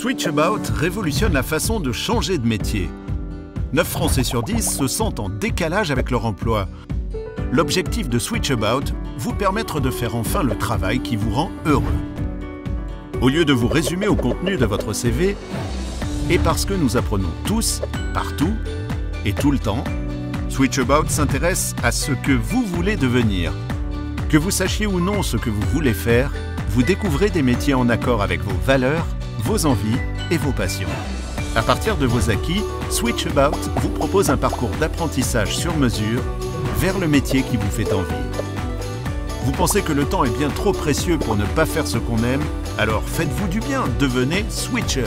Switchabout révolutionne la façon de changer de métier. 9 Français sur 10 se sentent en décalage avec leur emploi. L'objectif de Switchabout, vous permettre de faire enfin le travail qui vous rend heureux. Au lieu de vous résumer au contenu de votre CV, et parce que nous apprenons tous, partout et tout le temps, Switchabout s'intéresse à ce que vous voulez devenir. Que vous sachiez ou non ce que vous voulez faire, vous découvrez des métiers en accord avec vos valeurs, vos envies et vos passions. À partir de vos acquis, Switchabout vous propose un parcours d'apprentissage sur mesure vers le métier qui vous fait envie. Vous pensez que le temps est bien trop précieux pour ne pas faire ce qu'on aime Alors faites-vous du bien, devenez switcher.